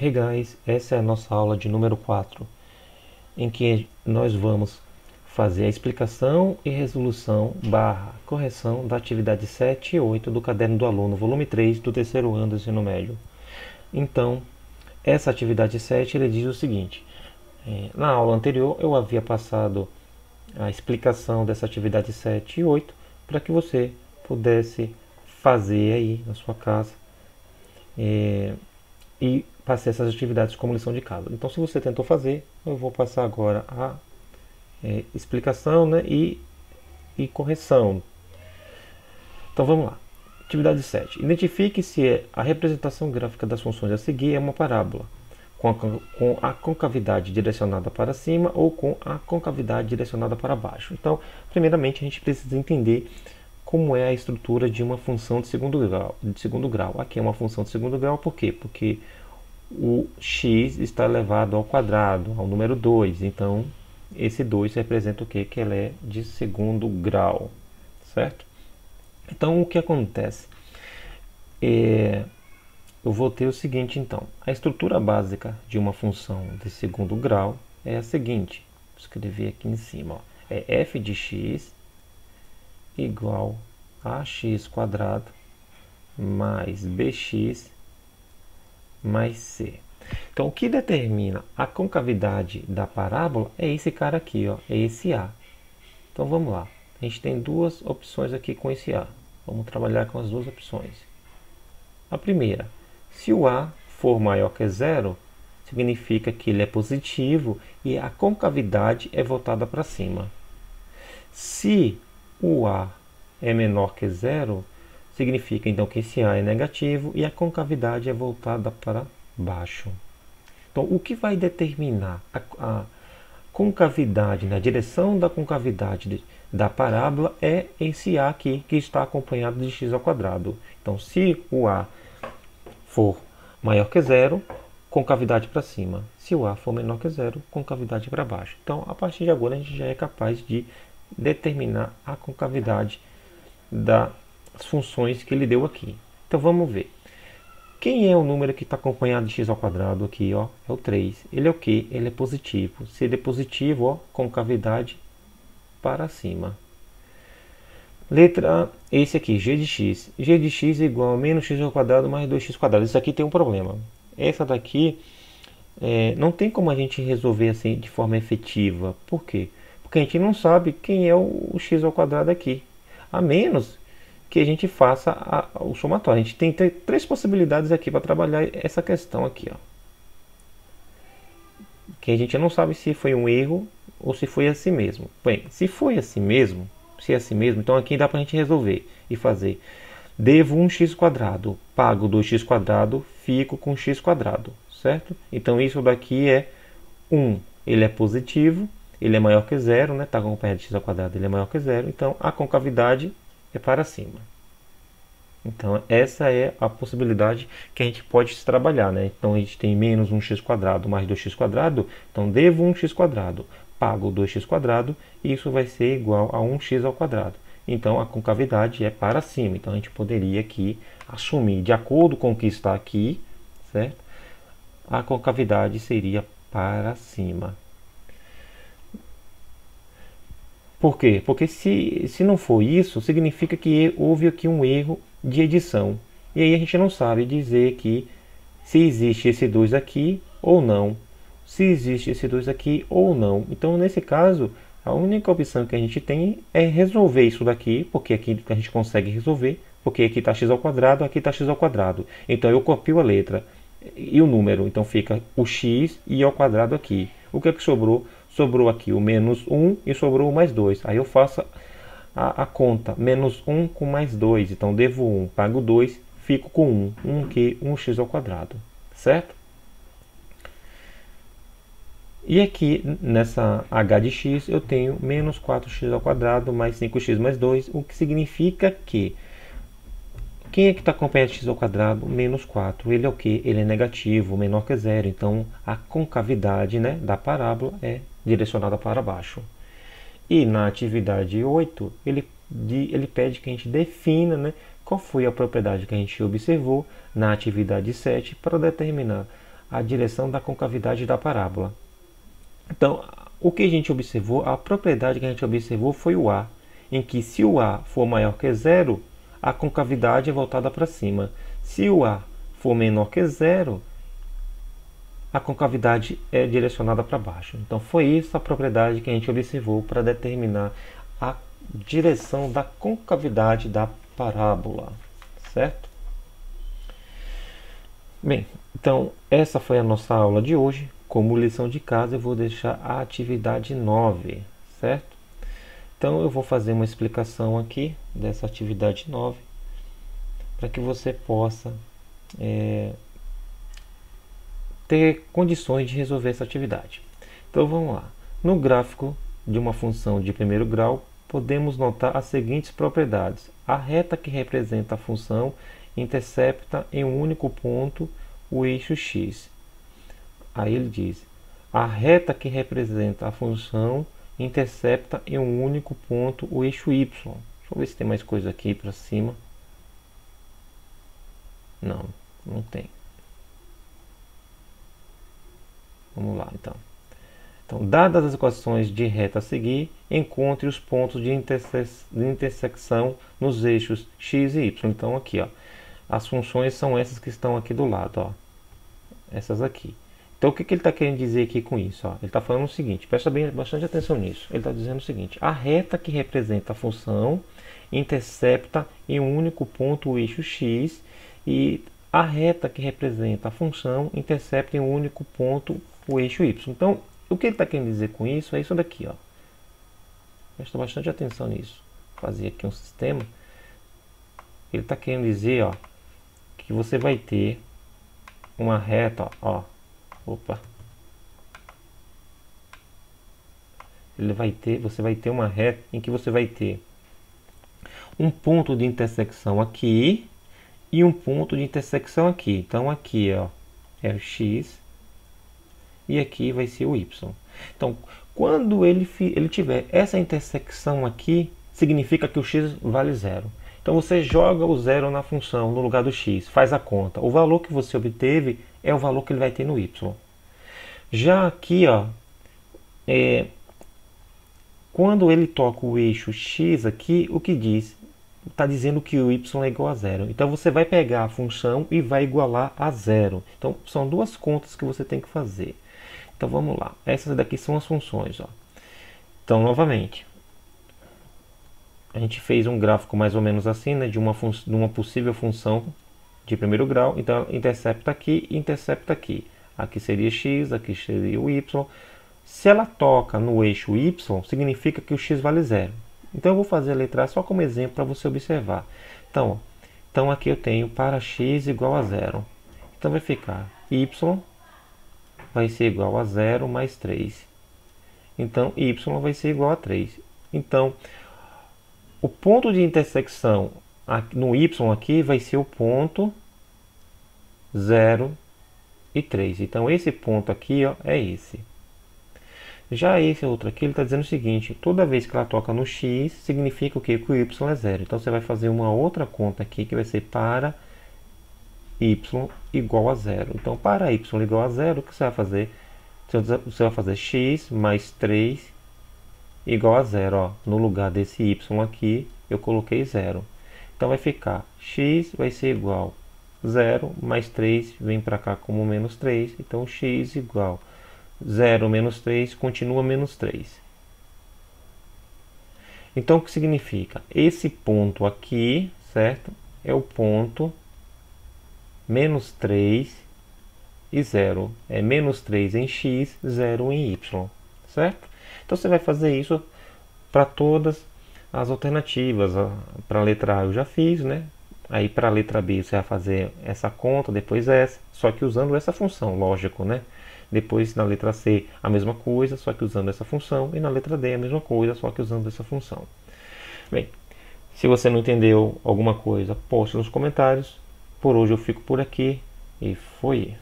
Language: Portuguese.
Hey guys, essa é a nossa aula de número 4, em que nós vamos fazer a explicação e resolução barra correção da atividade 7 e 8 do caderno do aluno, volume 3 do terceiro ano do ensino médio. Então, essa atividade 7 ele diz o seguinte, é, na aula anterior eu havia passado a explicação dessa atividade 7 e 8 para que você pudesse fazer aí na sua casa é, e passei essas atividades como lição de casa. Então, se você tentou fazer, eu vou passar agora a é, explicação né, e, e correção. Então, vamos lá. Atividade 7. Identifique se a representação gráfica das funções a seguir é uma parábola, com a, com a concavidade direcionada para cima ou com a concavidade direcionada para baixo. Então, primeiramente, a gente precisa entender como é a estrutura de uma função de segundo grau. De segundo grau. Aqui é uma função de segundo grau, por quê? Porque o x está elevado ao quadrado, ao número 2. Então, esse 2 representa o quê? Que ela é de segundo grau, certo? Então, o que acontece? É, eu vou ter o seguinte, então. A estrutura básica de uma função de segundo grau é a seguinte. Vou escrever aqui em cima. Ó. É f de x igual a x quadrado mais bx mais C. Então, o que determina a concavidade da parábola é esse cara aqui, ó, é esse A. Então, vamos lá. A gente tem duas opções aqui com esse A. Vamos trabalhar com as duas opções. A primeira, se o A for maior que zero, significa que ele é positivo e a concavidade é voltada para cima. Se o A é menor que zero, Significa então que esse A é negativo e a concavidade é voltada para baixo. Então, o que vai determinar a, a concavidade, na direção da concavidade de, da parábola é esse A aqui, que está acompanhado de x ao quadrado. Então, se o A for maior que zero, concavidade para cima. Se o A for menor que zero, concavidade para baixo. Então, a partir de agora, a gente já é capaz de determinar a concavidade da as funções que ele deu aqui. Então vamos ver. Quem é o número que está acompanhado de x ao quadrado aqui? Ó, é o 3. Ele é o que? Ele é positivo. Se ele é positivo, ó, concavidade para cima. Letra A, esse aqui, g de x. g de x é igual a menos x ao quadrado mais 2x quadrado. Isso aqui tem um problema. Essa daqui é, não tem como a gente resolver assim de forma efetiva. Por quê? Porque a gente não sabe quem é o, o x ao quadrado aqui. A menos que a gente faça a, o somatório. A gente tem três possibilidades aqui para trabalhar essa questão aqui. Ó. Que a gente não sabe se foi um erro ou se foi assim mesmo. Bem, se foi assim mesmo, se é assim mesmo, então aqui dá para a gente resolver e fazer. Devo 1x quadrado, pago 2x quadrado, fico com x certo? Então isso daqui é 1, ele é positivo, ele é maior que zero, né? Está acompanhado de x ao quadrado, ele é maior que zero, então a concavidade é para cima. Então, essa é a possibilidade que a gente pode trabalhar. Né? Então, a gente tem menos 1x quadrado mais 2x quadrado. Então, devo 1x quadrado, pago 2x quadrado, e isso vai ser igual a 1x ao quadrado. Então, a concavidade é para cima. Então, a gente poderia aqui assumir, de acordo com o que está aqui, certo? a concavidade seria para cima. Por quê? Porque se, se não for isso, significa que houve aqui um erro de edição. E aí a gente não sabe dizer que se existe esse 2 aqui ou não. Se existe esse 2 aqui ou não. Então, nesse caso, a única opção que a gente tem é resolver isso daqui, porque aqui a gente consegue resolver, porque aqui está x ao quadrado, aqui está x ao quadrado. Então, eu copio a letra e o número. Então, fica o x e ao quadrado aqui. O que é que sobrou? Sobrou aqui o menos 1 e sobrou o mais 2. Aí eu faço a, a conta, menos 1 com mais 2, então devo 1, pago 2, fico com 1, 1 que 1x ao quadrado, certo? E aqui, nessa h de x, eu tenho menos 4x ao quadrado mais 5x mais 2, o que significa que quem é que está acompanhado de x ao quadrado? Menos 4. Ele é o que? Ele é negativo, menor que zero. Então, a concavidade né, da parábola é direcionada para baixo. E na atividade 8, ele, ele pede que a gente defina né, qual foi a propriedade que a gente observou na atividade 7 para determinar a direção da concavidade da parábola. Então, o que a gente observou, a propriedade que a gente observou foi o A, em que se o A for maior que zero, a concavidade é voltada para cima. Se o A for menor que zero, a concavidade é direcionada para baixo. Então foi isso a propriedade que a gente observou para determinar a direção da concavidade da parábola, certo? Bem, então essa foi a nossa aula de hoje. Como lição de casa, eu vou deixar a atividade 9, certo? Então eu vou fazer uma explicação aqui dessa atividade 9 para que você possa é, ter condições de resolver essa atividade. Então vamos lá. No gráfico de uma função de primeiro grau, podemos notar as seguintes propriedades. A reta que representa a função intercepta em um único ponto o eixo x. Aí ele diz: a reta que representa a função intercepta em um único ponto o eixo y. Deixa eu ver se tem mais coisa aqui para cima. Não, não tem. Vamos lá, então. Então, dadas as equações de reta a seguir, encontre os pontos de, interse de intersecção nos eixos x e y. Então, aqui, ó, as funções são essas que estão aqui do lado, ó, essas aqui. Então, o que, que ele está querendo dizer aqui com isso? Ó? Ele está falando o seguinte, presta bem, bastante atenção nisso. Ele está dizendo o seguinte, a reta que representa a função intercepta em um único ponto o eixo x e a reta que representa a função intercepta em um único ponto o eixo y. Então, o que ele está querendo dizer com isso é isso daqui. Ó. Presta bastante atenção nisso. Vou fazer aqui um sistema. Ele está querendo dizer ó, que você vai ter uma reta, ó. Opa. Ele vai ter, você vai ter uma reta em que você vai ter um ponto de intersecção aqui e um ponto de intersecção aqui. Então aqui ó, é o x e aqui vai ser o y. Então, quando ele, ele tiver essa intersecção aqui, significa que o x vale zero. Então você joga o zero na função no lugar do x, faz a conta. O valor que você obteve é o valor que ele vai ter no y. Já aqui, ó, é, quando ele toca o eixo x aqui, o que diz? Está dizendo que o y é igual a zero. Então você vai pegar a função e vai igualar a zero. Então são duas contas que você tem que fazer. Então vamos lá. Essas daqui são as funções. Ó. Então, novamente, a gente fez um gráfico mais ou menos assim, né, de uma, de uma possível função de primeiro grau. Então, intercepta aqui e intercepta aqui. Aqui seria x, aqui seria o y. Se ela toca no eixo y, significa que o x vale zero. Então, eu vou fazer a letra A só como exemplo para você observar. Então, então, aqui eu tenho para x igual a zero. Então, vai ficar y vai ser igual a 0 mais 3. Então, y vai ser igual a 3. Então, o ponto de intersecção no y aqui vai ser o ponto 0 e 3. Então, esse ponto aqui ó, é esse. Já esse outro aqui, ele está dizendo o seguinte, toda vez que ela toca no x, significa o quê? Que o y é zero. Então, você vai fazer uma outra conta aqui, que vai ser para y igual a zero. Então, para y igual a zero, o que você vai fazer? Você vai fazer x mais 3 igual a zero. Ó. No lugar desse y aqui, eu coloquei zero. Então, vai ficar x vai ser igual a zero, mais 3 vem para cá como menos 3. Então, x igual a 0 menos 3 continua menos 3. Então, o que significa? Esse ponto aqui, certo? É o ponto menos 3 e 0. É menos 3 em x, 0 em y, certo? Então você vai fazer isso para todas as alternativas. Para a letra A eu já fiz, né? Aí para a letra B você vai fazer essa conta, depois essa, só que usando essa função, lógico, né? Depois na letra C a mesma coisa, só que usando essa função. E na letra D a mesma coisa, só que usando essa função. Bem, se você não entendeu alguma coisa, poste nos comentários. Por hoje eu fico por aqui e foi.